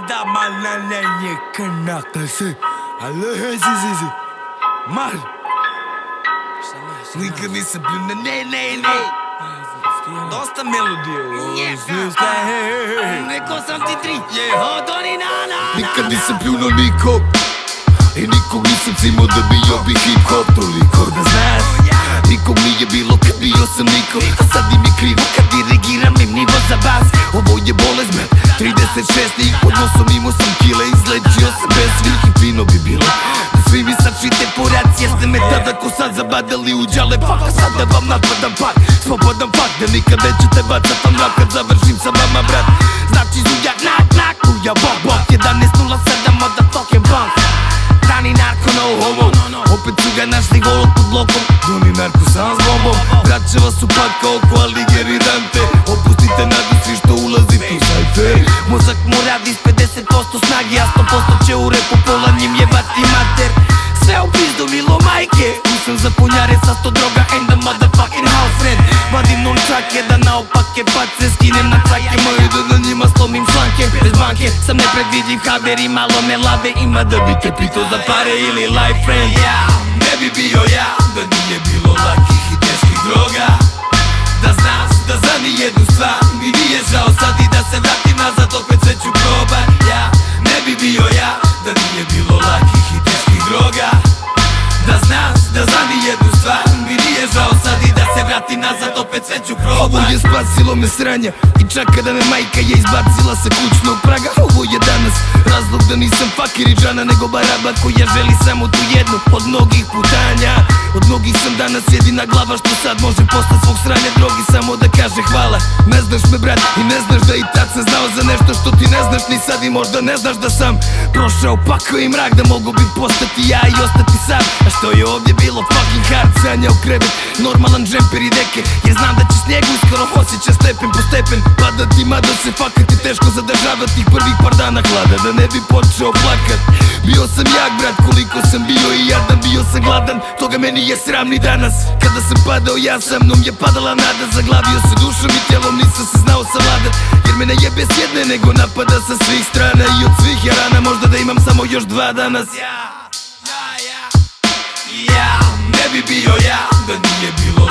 mananenje kanaka se Ale hezi zizi Mal. Nikad nisam plju na ne ne ne Dosta melodije Neko sam ti tri. Je Od oni na na Nikad nisam pljuno niko I nikog nisam cimo da bio bi hip hop toliko da znaš. Nikog nije bilo kad bio sam niko. A sad im je krivo kad dirigiram im nivo za bas. Ovo je bolest me 36 i pod nosom imao sam kile Izlečio sam bez svih i fino bi bilo. Svi mi sačite porac Jeste me tada ko sad zabadali u džale. Faka sad da vam napadam pak Slobodan fakt da nikad nećete bacat vam mrak Kad završim sa vama brat. Znači zujak nak nak Uja bok bok 11.07 motherfucking punk. Dani narko no homo Opet su ga našli golog pod blokom. Doni narko sam s bombom Vraća vas u pak kao Koaliger i Dante Opustite nadu majke Tu sam za punjare sa sto droga and the motherfucking house friend Vadim nunčake da naopake pace Skinem na cake moje da na njima slomim slanke. Bez banke sam nepredvidljiv haber i malo me lave Ima da bi te pitao za pare ili life friend Ja ne bi bio ja Da nije bilo lakih znam da za nijednu stvar. Mi nije žao sad i da se vratim nazad Opet sve ću Ovo probat je spasilo me sranja I čak kada me majka je izbacila sa kućnog praga. Ovo je danas razlog da nisam fakir i džana Nego baraba koja želi samo tu jednu Od mnogih putanja. Od mnogih sam danas jedina glava Što sad može posle svog sranja. Drogi Ne znaš me brat i ne znaš da i tad sam znao za nešto Što ti ne znaš ni sad i možda ne znaš da sam Prošao pakao i mrak da mogu bi postati ja i ostati sam A što je ovdje bilo fucking hard Sanja u krevet, normalan džemper i deke. Jer znam da će snijeg uskoro osjeća stepen po stepen Padati mada se fakat je teško zadržavati tih prvih par dana. Hlada Da ne bi počeo plakat Bio sam jak brat koliko sam bio i jadan Bio sam gladan, toga meni je sram ni danas. Kada sam padao ja sa mnom je padala nada Zaglavio se dušom i me ne jebe s jedne nego napada sa svih strana. I od svih je rana možda da imam samo još dva danas. Ja, ja, ja Ja. Ne bi bio ja Da nije bilo